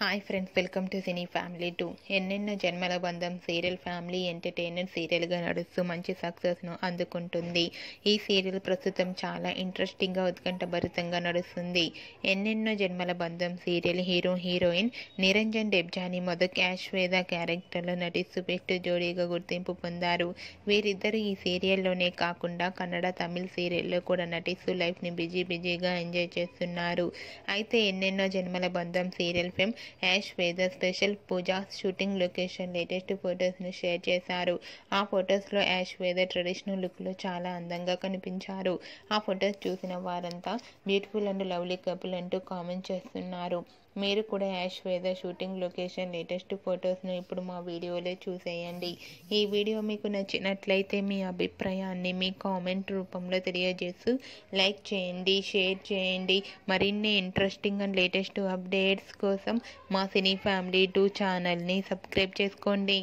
Hi friends welcome to cine family two Ennenno Janmala Bandham serial family entertainer సీరియల్గా నడుస్తూ మంచి సక్సెస్ను అందుకుంటుంది. ఈ సీరియల్ ప్రస్తుతం చాలా ఇంట్రెస్టింగ్గా ఉత్కంఠభరితంగా నడుస్తుంది. Ennenno Janmala Bandham serial hero heroine Niranjan Debjani మొదటి యాశ్వేద క్యారెక్టర్లో నటిస్తూ బెస్ట్ జోడీగా గుర్తింపు పొందారు. వీరిద్దరూ ఈ సీరియల్లోనే కాకుండా కన్నడ తమిళ్ సీరియల్లో కూడా నటిస్తూ లైఫ్ని బిజీ బిజీగా ఎంజాయ్ చేస్తున్నారు. అయితే Ennenno Janmala Bandham serial fame Yash whether special పూజా షూటింగ్ లొకేషన్ లేటెస్ట్ ఫొటోస్ను షేర్ చేశారు. ఆ ఫొటోస్లో యాష్ వేదర్ ట్రెడిషనల్ లుక్లో చాలా అందంగా కనిపించారు. ఆ ఫొటోస్ చూసిన వారంతా బ్యూటిఫుల్ అండ్ లవ్లీ కపుల్ అంటూ కామెంట్ చేస్తున్నారు. మీరు కూడా Yash whether shooting location latest ఫొటోస్ను ఇప్పుడు మా వీడియోలో చూసేయండి. ఈ వీడియో మీకు నచ్చినట్లయితే మీ అభిప్రాయాన్ని మీ కామెంట్ రూపంలో తెలియజేస్తూ లైక్ చేయండి షేర్ చేయండి. మరిన్ని ఇంట్రెస్టింగ్ అండ్ లేటెస్ట్ అప్డేట్స్ కోసం మా సినీ ఫ్యామిలీ టూ ఛానల్ని సబ్స్క్రైబ్ చేసుకోండి.